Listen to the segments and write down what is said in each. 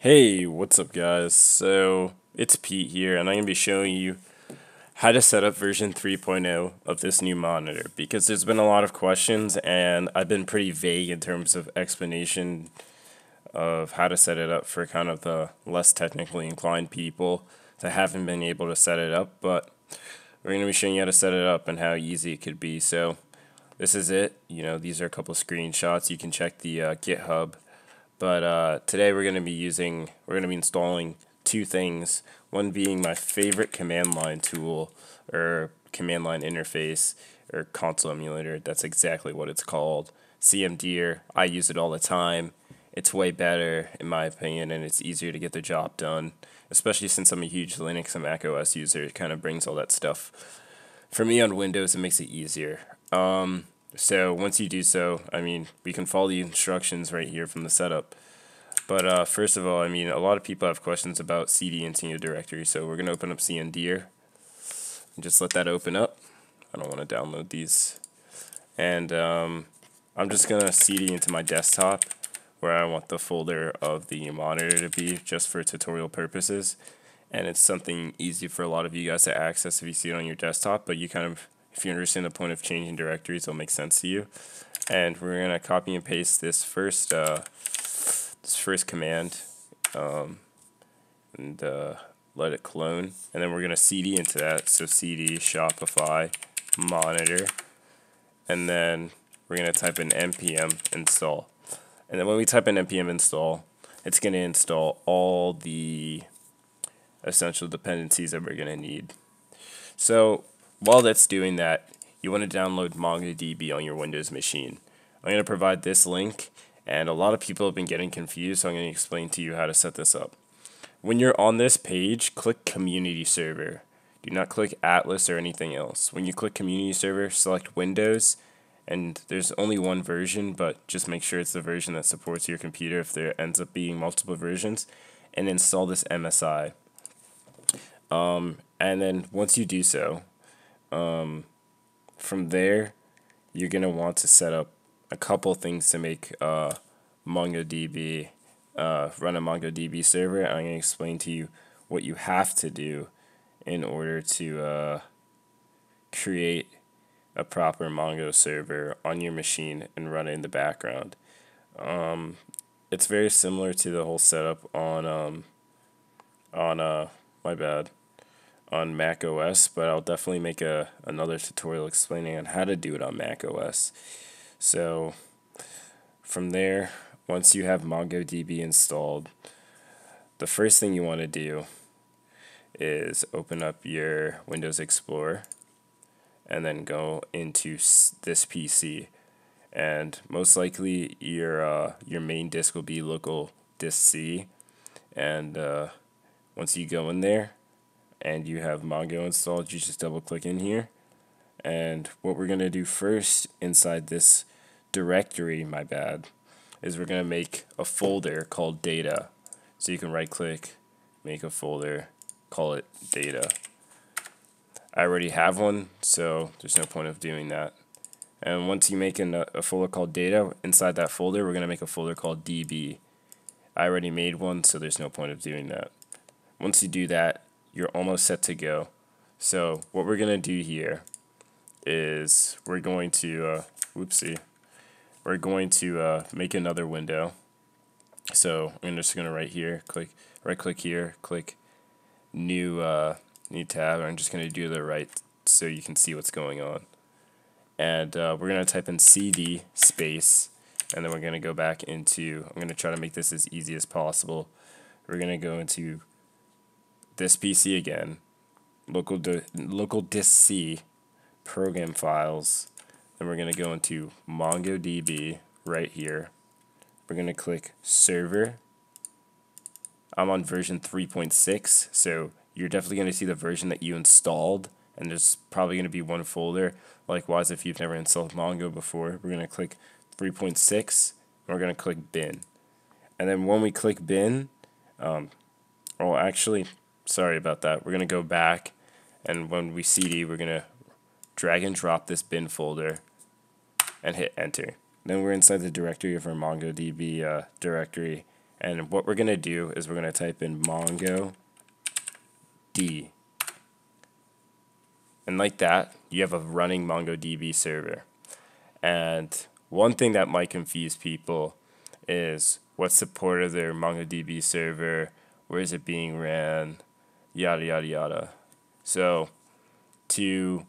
Hey, what's up guys? So, it's Pete here and I'm going to be showing you how to set up version 3.0 of this new monitor because there's been a lot of questions and I've been pretty vague in terms of explanation of how to set it up for kind of the less technically inclined people that haven't been able to set it up, but we're going to be showing you how to set it up and how easy it could be. So, this is it. You know, these are a couple screenshots. You can check the uh, GitHub but uh, today we're going to be using, we're going to be installing two things. One being my favorite command line tool or command line interface or console emulator. That's exactly what it's called. Cmder. I use it all the time. It's way better in my opinion and it's easier to get the job done. Especially since I'm a huge Linux and Mac OS user, it kind of brings all that stuff. For me on Windows, it makes it easier. Um, so once you do so, I mean, we can follow the instructions right here from the setup. But uh, first of all, I mean, a lot of people have questions about CD into your directory, so we're going to open up Cmder and just let that open up. I don't want to download these. And um, I'm just going to CD into my desktop where I want the folder of the monitor to be just for tutorial purposes. And it's something easy for a lot of you guys to access if you see it on your desktop, but you kind of if you understand the point of changing directories, it'll make sense to you. And we're gonna copy and paste this first uh, this first command, um, and uh, let it clone. And then we're gonna cd into that. So cd Shopify monitor, and then we're gonna type in npm install. And then when we type in npm install, it's gonna install all the essential dependencies that we're gonna need. So while that's doing that, you want to download MongoDB on your Windows machine. I'm going to provide this link, and a lot of people have been getting confused, so I'm going to explain to you how to set this up. When you're on this page, click Community Server. Do not click Atlas or anything else. When you click Community Server, select Windows, and there's only one version, but just make sure it's the version that supports your computer if there ends up being multiple versions, and install this MSI. Um, and then once you do so, um, from there, you're going to want to set up a couple things to make uh, MongoDB uh, run a MongoDB server. I'm going to explain to you what you have to do in order to uh, create a proper Mongo server on your machine and run it in the background. Um, it's very similar to the whole setup on um, on uh my bad on Mac OS, but I'll definitely make a another tutorial explaining on how to do it on Mac OS. So from there, once you have MongoDB installed, the first thing you want to do is open up your Windows Explorer and then go into this PC. And most likely your uh, your main disk will be local disk C. And uh, once you go in there, and you have Mongo installed, you just double click in here. And what we're going to do first inside this directory, my bad, is we're going to make a folder called data. So you can right click, make a folder, call it data. I already have one, so there's no point of doing that. And once you make an, a folder called data, inside that folder, we're going to make a folder called db. I already made one, so there's no point of doing that. Once you do that, you're almost set to go. So what we're going to do here is we're going to, uh, whoopsie, we're going to uh, make another window. So I'm just going to right here, click, right click here, click new, uh, new tab. I'm just going to do the right so you can see what's going on. And uh, we're going to type in cd space, and then we're going to go back into, I'm going to try to make this as easy as possible. We're going to go into this PC again, local local disk C, program files, then we're to go into MongoDB right here. We're to click server. I'm on version 3.6, so you're definitely to see the version that you installed, and there's probably to be one folder. Likewise, if you've never installed Mongo before, we're to click 3.6, and we're to click bin. And then when we click bin, um, well, actually, sorry about that. We're going to go back, and when we cd, we're going to drag and drop this bin folder and hit enter. Then we're inside the directory of our MongoDB uh, directory, And what we're going to do is we're going to type in Mongo D. And like that, you have a running MongoDB server. And one thing that might confuse people is what support of their MongoDB server, where is it being ran, yada, yada, yada. So to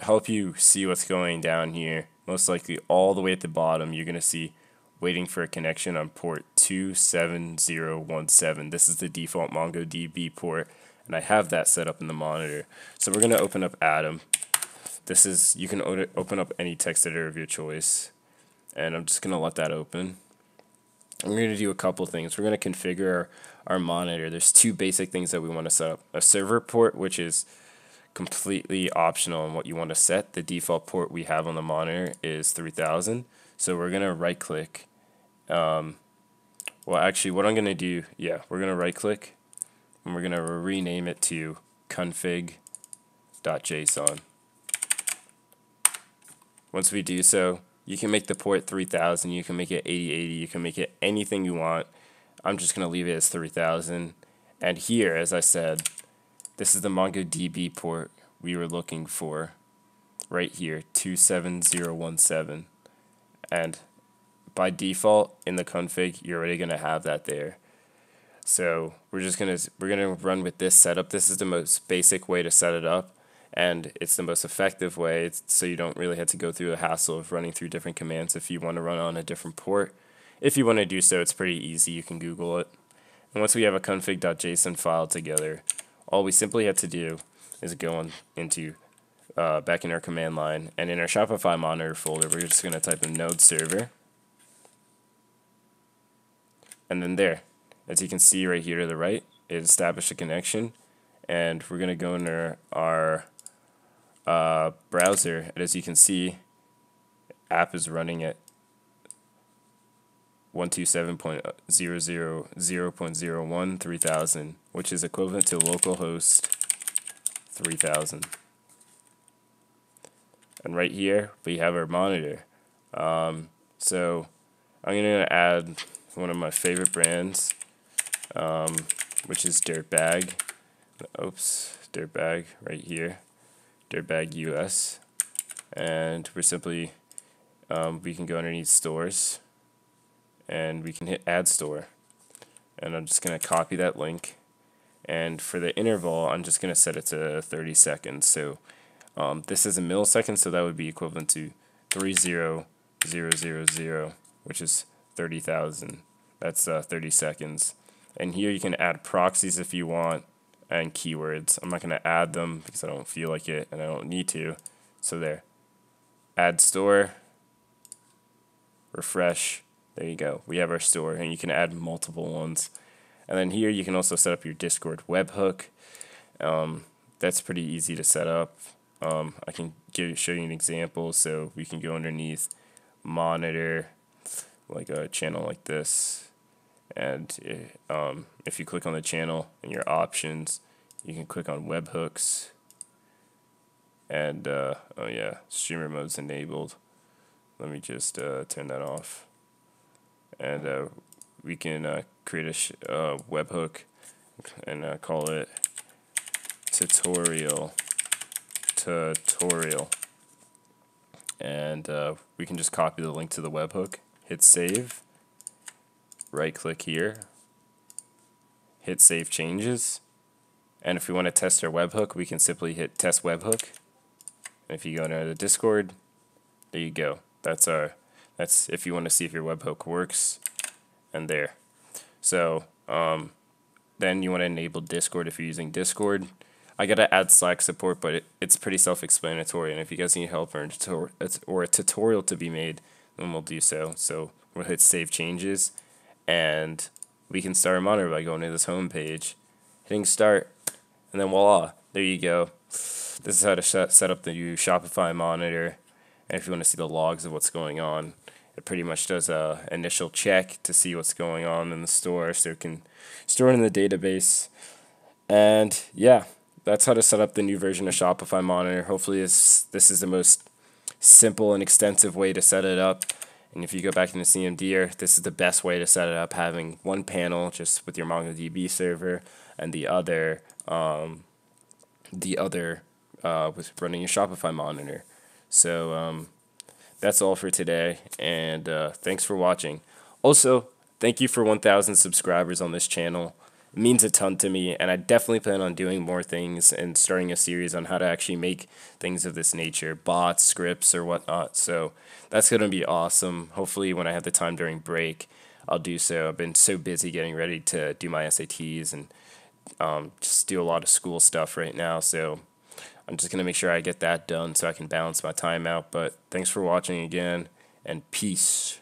help you see what's going down here, most likely all the way at the bottom, you're going to see waiting for a connection on port 27017. This is the default MongoDB port, and I have that set up in the monitor. So we're going to open up Atom. This is, you can open up any text editor of your choice, and I'm just going to let that open. I'm going to do a couple things. We're going to configure our, our monitor. There's two basic things that we want to set up. A server port, which is completely optional on what you want to set. The default port we have on the monitor is 3000. So we're going to right click. Um, well, actually, what I'm going to do, yeah, we're going to right click and we're going to rename it to config.json. Once we do so, you can make the port 3000, you can make it 8080, you can make it anything you want. I'm just going to leave it as 3000. And here, as I said, this is the MongoDB port we were looking for right here, 27017. And by default in the config, you're already going to have that there. So we're just going to we're going to run with this setup. This is the most basic way to set it up and it's the most effective way so you don't really have to go through the hassle of running through different commands if you want to run on a different port. If you want to do so, it's pretty easy. You can Google it. And once we have a config.json file together, all we simply have to do is go on into uh, back in our command line, and in our Shopify monitor folder, we're just going to type in node server. And then there, as you can see right here to the right, it established a connection. And we're going to go into our uh, browser, and as you can see, app is running at 127.000.01 3000, which is equivalent to localhost 3000. And right here, we have our monitor. Um, so I'm going to add one of my favorite brands, um, which is Dirtbag. Oops, Dirtbag right here. Dirtbag US. And we're simply, um, we can go underneath stores and we can hit add store. And I'm just going to copy that link. And for the interval, I'm just going to set it to 30 seconds. So um, this is a millisecond, so that would be equivalent to 30000, which is 30,000. That's uh, 30 seconds. And here you can add proxies if you want and keywords. I'm not going to add them because I don't feel like it and I don't need to. So there. Add store. Refresh. There you go. We have our store and you can add multiple ones. And then here you can also set up your Discord webhook. Um, that's pretty easy to set up. Um, I can give show you an example. So we can go underneath monitor like a channel like this and eh, um, if you click on the channel and your options you can click on webhooks. And uh, oh yeah streamer mode's enabled. Let me just uh, turn that off. And uh, we can uh, create a uh, webhook and uh, call it tutorial tutorial. And we can just copy the link to the webhook hit save right click here, hit save changes, and if we want to test our webhook, we can simply hit test webhook. And if you go into the Discord, there you go. That's our that's if you want to see if your webhook works, and there. So um, then you want to enable Discord if you're using Discord. I gotta add Slack support, but it, it's pretty self-explanatory. And if you guys need help or or a tutorial to be made, then we'll do so. So we'll hit save changes, and we can start a monitor by going to this home page, hitting start, and then voila, there you go. This is how to set up the new Shopify monitor. And if you want to see the logs of what's going on, it pretty much does a initial check to see what's going on in the store so it can store it in the database. And yeah, that's how to set up the new version of Shopify Monitor. Hopefully this, this is the most simple and extensive way to set it up. And if you go back into the CMD, this is the best way to set it up, having one panel just with your MongoDB server and the other um, the other uh, with running your Shopify monitor. So um, that's all for today, and uh, thanks for watching. Also, thank you for 1,000 subscribers on this channel. Means a ton to me, and I definitely plan on doing more things and starting a series on how to actually make things of this nature, bots, scripts, or whatnot. So that's going to be awesome. Hopefully, when I have the time during break, I'll do so. I've been so busy getting ready to do my SATs and um, just do a lot of school stuff right now. So I'm just going to make sure I get that done so I can balance my time out. But thanks for watching again, and peace.